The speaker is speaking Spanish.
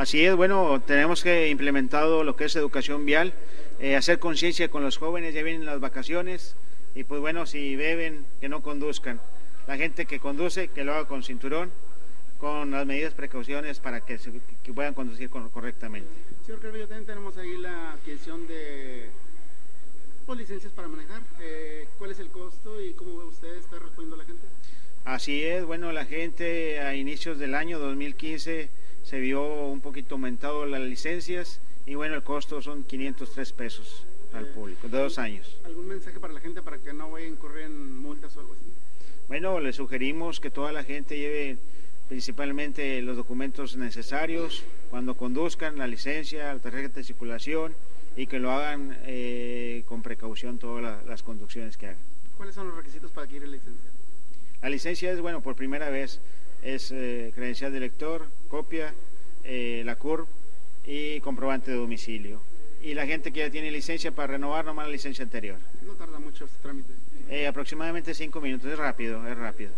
Así es, bueno, tenemos que implementado lo que es educación vial, eh, hacer conciencia con los jóvenes, ya vienen las vacaciones y pues bueno, si beben, que no conduzcan. La gente que conduce, que lo haga con cinturón, con las medidas precauciones para que, se, que puedan conducir correctamente. Señor Carvillo, también tenemos ahí la adquisición de pues, licencias para manejar. Eh, ¿Cuál es el costo y cómo usted está respondiendo a la gente? Así es, bueno, la gente a inicios del año 2015 se vio un poquito aumentado las licencias y bueno, el costo son 503 pesos al eh, público, de dos años. ¿Algún mensaje para la gente para que no vaya a incurrir en multas o algo así? Bueno, le sugerimos que toda la gente lleve principalmente los documentos necesarios cuando conduzcan, la licencia, la tarjeta de circulación y que lo hagan eh, con precaución todas las conducciones que hagan. ¿Cuáles son los requisitos para adquirir la licencia? La licencia es, bueno, por primera vez es eh, credencial de lector, copia, eh, la CURP y comprobante de domicilio. Y la gente que ya tiene licencia para renovar nomás la licencia anterior. ¿No tarda mucho este trámite? aproximadamente cinco minutos, es rápido, es rápido.